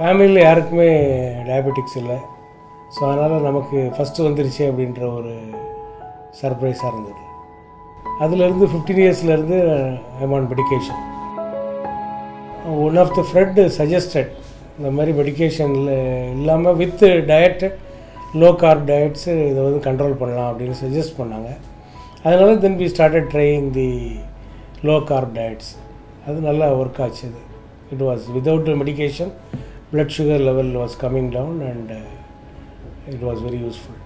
ஃபேமிலியில் யாருக்குமே டயபெட்டிக்ஸ் இல்லை. ஸோ அதனால் நமக்கு ஃபஸ்ட்டு வந்துருச்சு அப்படின்ற ஒரு சர்ப்ரைஸாக இருந்தது. அதுலேருந்து fifteen இயர்ஸ்லேருந்து I'm on medication one of the friend suggested இந்த மாதிரி மெடிக்கேஷனில் இல்லாமல் with diet low carb diets இதை வந்து கண்ட்ரோல் பண்ணலாம் அப்படின்னு சஜஸ்ட் பண்ணாங்க. அதனால then we started trying the low carb diets அது நல்லா ஒர்க் ஆச்சு அது. It was without medication blood sugar level was coming down and it was very useful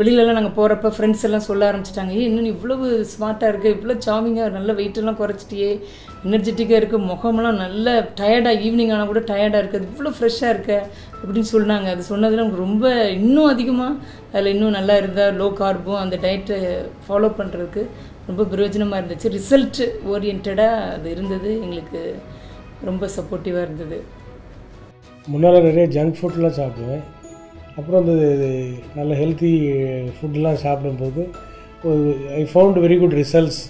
வெளியிலலாம் நாங்கள் போகிறப்ப ஃப்ரெண்ட்ஸ் எல்லாம் சொல்ல ஆரம்பிச்சிட்டாங்க ஏ இன்னும் இவ்வளவு ஸ்மார்ட்டாக இருக்குது இவ்வளோ சாமிங்காக நல்ல வெயிட்டெல்லாம் குறைச்சிட்டியே எனர்ஜெட்டிக்காக இருக்குது முகமெல்லாம் நல்ல டயர்டாக ஈவினிங் ஆனால் கூட டயர்டாக இருக்குது இவ்வளோ ஃப்ரெஷ்ஷாக இருக்க அப்படின்னு சொன்னாங்க. அது சொன்னதில் நமக்கு ரொம்ப இன்னும் அதிகமாக அதில் இன்னும் நல்லா இருந்தால் லோ கார்பும் அந்த டயட்டை ஃபாலோ பண்ணுறதுக்கு ரொம்ப பிரயோஜனமாக இருந்துச்சு. ரிசல்ட் ஓரியன்டாக அது இருந்தது எங்களுக்கு ரொம்ப சப்போர்ட்டிவாக இருந்தது. முன்னால் நிறைய ஜங்க் ஃபுட்லாம் சாப்பிடுவேன். அப்புறம் அந்த நல்ல ஹெல்த்தி ஃபுட்லாம் சாப்பிடும்போது I found very good results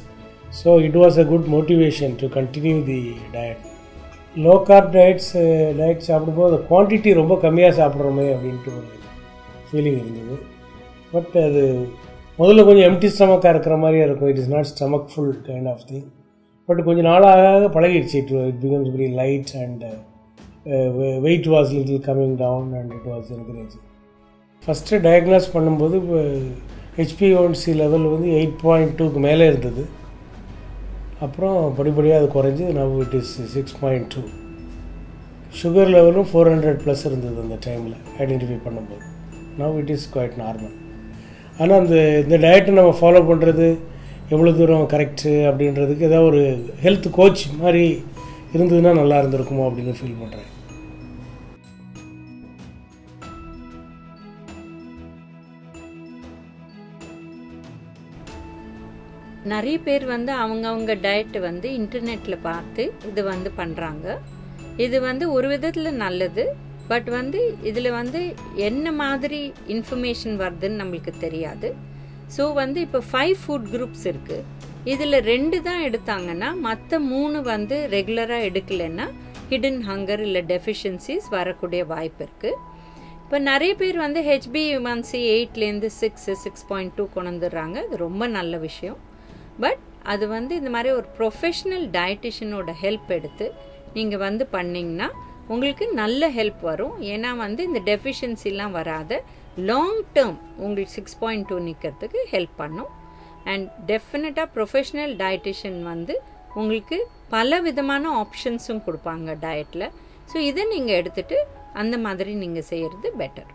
so it was a good motivation to continue the diet low carb diets diet சாப்பிடும்போது அந்த குவான்டிட்டி ரொம்ப கம்மியாக சாப்பிட்றோமே அப்படின்ட்டு ஒரு ஃபீலிங் இருந்தது. பட் அது முதல்ல கொஞ்சம் எம்டி ஸ்டமக்காக இருக்கிற மாதிரியே இருக்கும். It is not stomach full kind of thing but கொஞ்சம் நாளாக பழகிடுச்சு. It it becomes very light and weight was little coming down and it was encouraging first diagnose பண்ணும்போது uh, H B one C level வந்து eight point டூக்கு மேலே இருந்தது. அப்புறம் படிப்படியாக அது குறைஞ்சி now it is six point two sugar லெவலும் four hundred plus இருந்தது அந்த டைமில் ஐடென்டிஃபை பண்ணும்போது. Now it is quite normal ஆனால் அந்த இந்த டயட்டை நம்ம ஃபாலோ பண்ணுறது எவ்வளோ தூரம் கரெக்டு அப்படின்றதுக்கு ஏதாவது ஒரு ஹெல்த் கோச் மாதிரி இருந்ததுன்னா நல்லா இருந்திருக்குமோ அப்படின்னு ஃபீல் பண்ணுறேன் நிறைய பேர் வந்து அவங்கவுங்க டயட் வந்து இன்டர்நெட்டில் பார்த்து இது வந்து பண்ணுறாங்க இது வந்து ஒரு விதத்தில் நல்லது பட் வந்து இதில் வந்து என்ன மாதிரி இன்ஃபர்மேஷன் வருதுன்னு நம்மளுக்கு தெரியாது. ஸோ வந்து இப்போ ஃபைவ் ஃபுட் குரூப்ஸ் இருக்குது இதில் ரெண்டு தான் எடுத்தாங்கன்னா மற்ற மூணு வந்து ரெகுலராக எடுக்கலைன்னா ஹிடன் ஹங்கர் இல்லை டெஃபிஷியன்சிஸ் வரக்கூடிய வாய்ப்பு இருக்குது இப்போ நிறைய பேர் வந்து ஹெச்பி ஒன்சி எயிட்லேருந்து சிக்ஸ் சிக்ஸ் பாயிண்ட் டூ கொண்டு வந்துடுறாங்க. அது ரொம்ப நல்ல விஷயம். பட் அது வந்து இந்த மாதிரி ஒரு ப்ரொஃபஷ்னல் டயட்டிஷியனோட ஹெல்ப் எடுத்து நீங்கள் வந்து பண்ணிங்கன்னா உங்களுக்கு நல்ல ஹெல்ப் வரும். ஏன்னா வந்து இந்த டெஃபிஷியன்சிலாம் வராத. லாங் டேர்ம் உங்களுக்கு சிக்ஸ் பாயிண்ட் டூ நிற்கிறதுக்கு ஹெல்ப் பண்ணும். அண்ட் டெஃபினட்டாக ப்ரொஃபஷ்னல் டயட்டிஷியன் வந்து உங்களுக்கு பல விதமான ஆப்ஷன்ஸும் கொடுப்பாங்க டயட்டில் ஸோ இதை நீங்கள் எடுத்துகிட்டு அந்த மாதிரி நீங்கள் செய்கிறது பெட்டர்